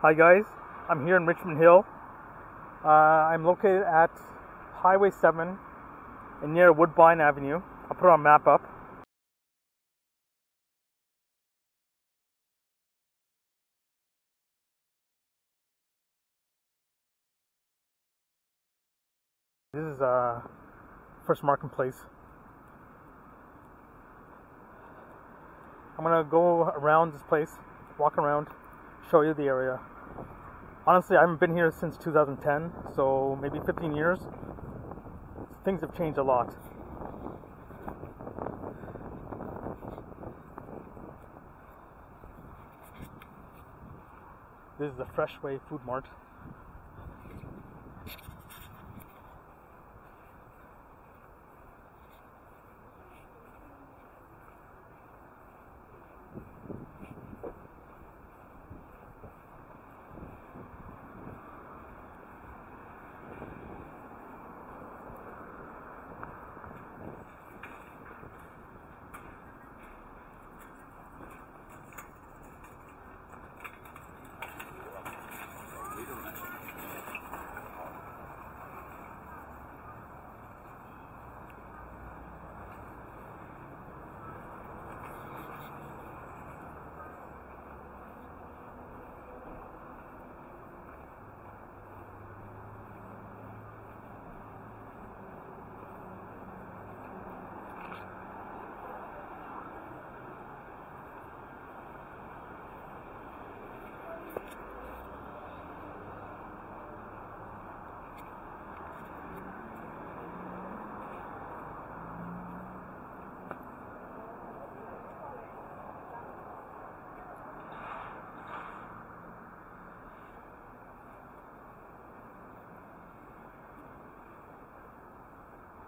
Hi guys, I'm here in Richmond Hill. Uh, I'm located at Highway 7 and near Woodbine Avenue. I'll put our map up. This is uh, First Markham Place. I'm gonna go around this place, walk around, show you the area. Honestly, I haven't been here since 2010, so maybe 15 years. Things have changed a lot. This is the Freshway Food Mart.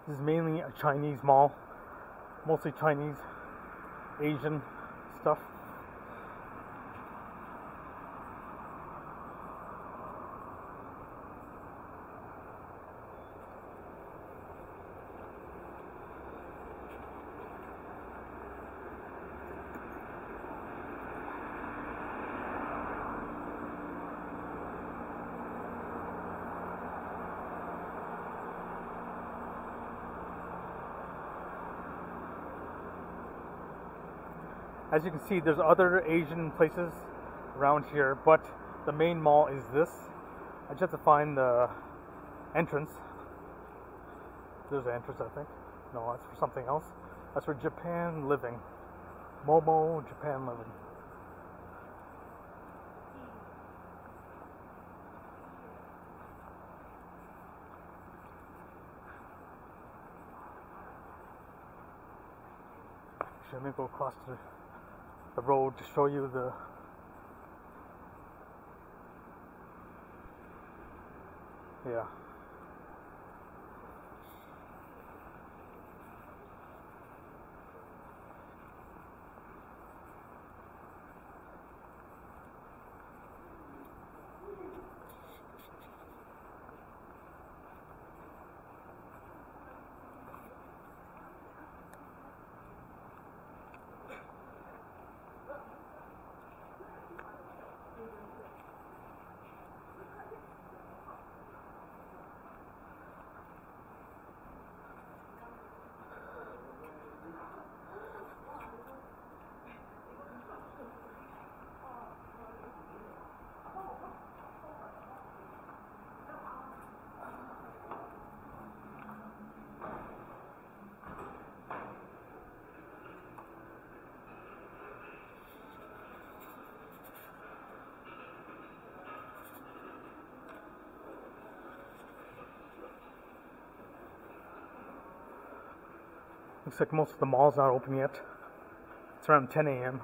This is mainly a Chinese mall, mostly Chinese, Asian stuff. As you can see, there's other Asian places around here, but the main mall is this. I just have to find the entrance. There's the entrance, I think. No, that's for something else. That's for Japan Living. Momo Japan Living. Should we go across the the road to show you the yeah Looks like most of the mall's not open yet. It's around 10 a.m.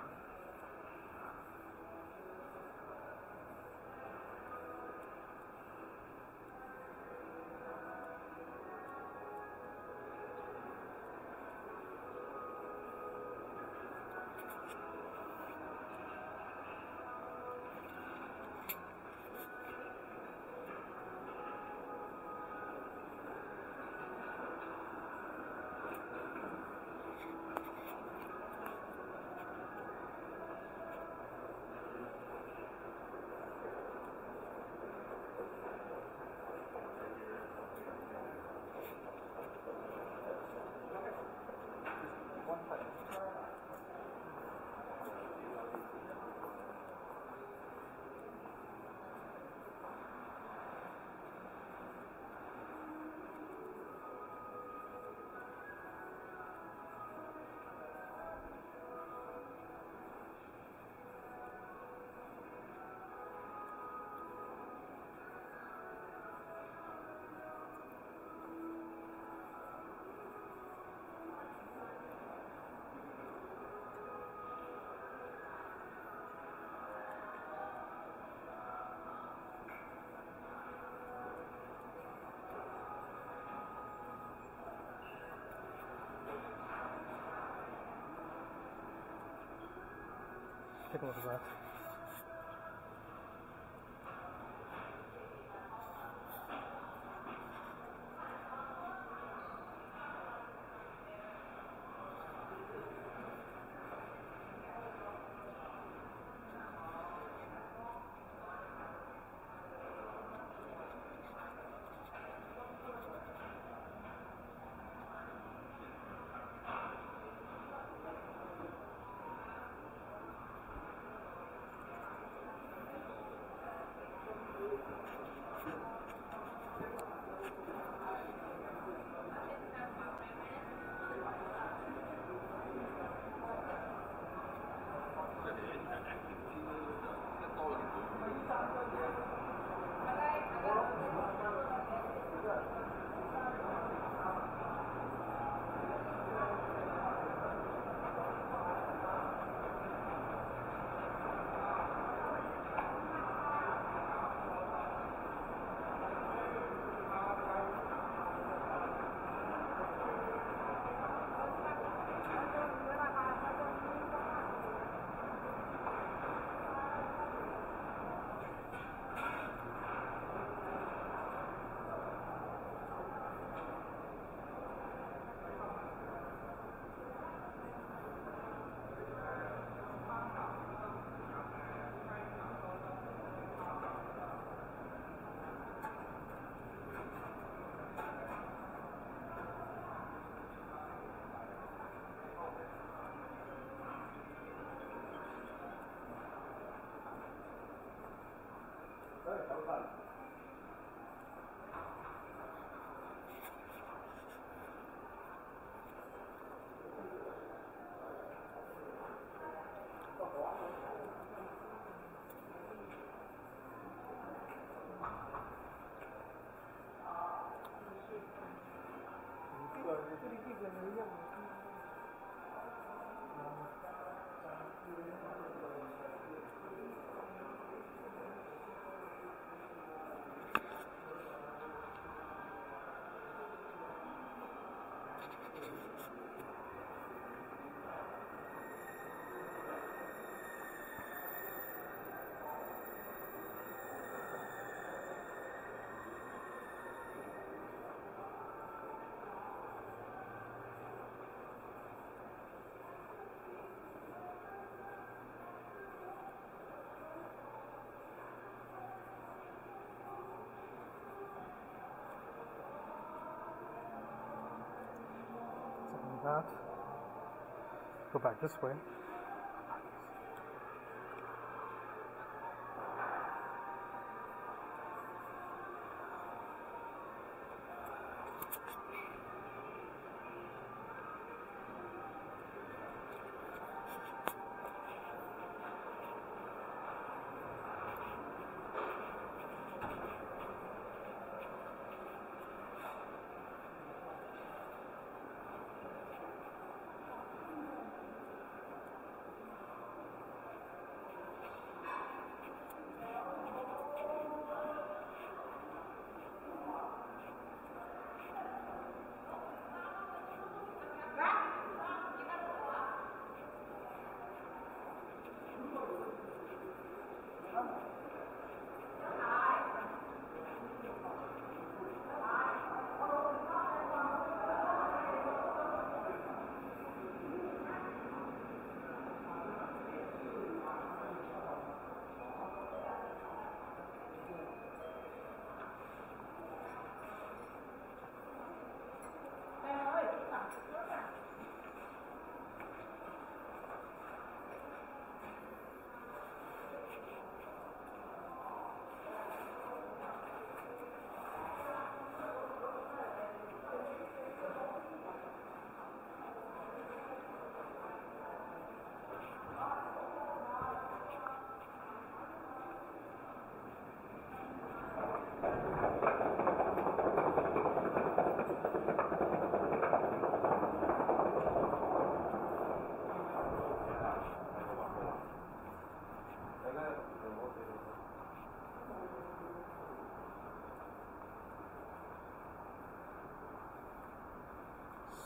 take a look at that. Something like Go back this way.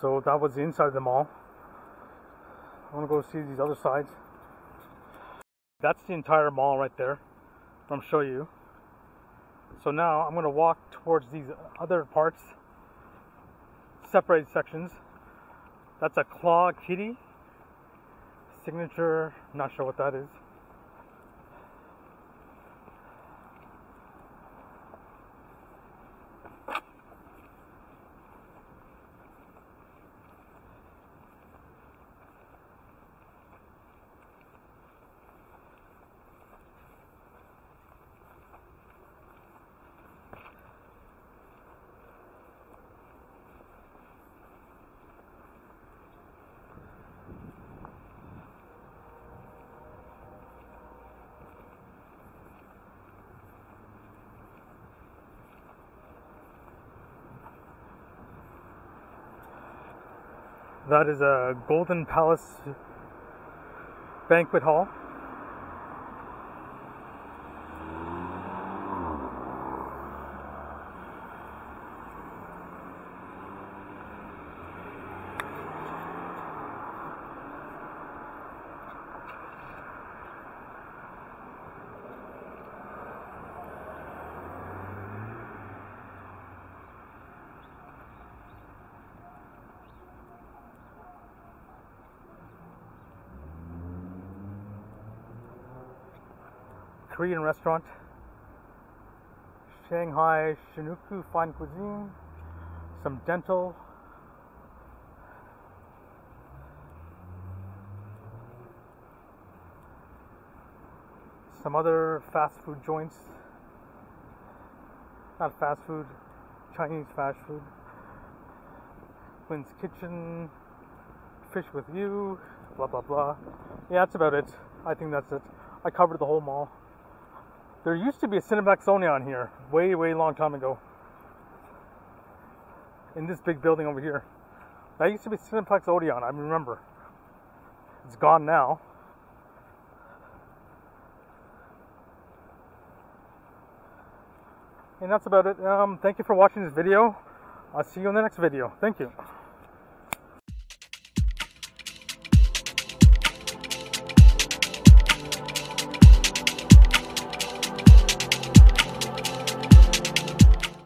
So that was the inside of the mall. I want to go see these other sides. That's the entire mall right there. I'm show you. So now I'm going to walk towards these other parts, separated sections. That's a Claw Kitty signature. Not sure what that is. That is a Golden Palace banquet hall. Korean restaurant. Shanghai Shinuku Fine Cuisine. Some dental. Some other fast food joints. Not fast food, Chinese fast food. Quinn's Kitchen. Fish with You. Blah blah blah. Yeah, that's about it. I think that's it. I covered the whole mall. There used to be a Cineplex Odeon here, way, way long time ago. In this big building over here. That used to be Cineplex Odeon, I remember. It's gone now. And that's about it. Um, thank you for watching this video. I'll see you in the next video. Thank you.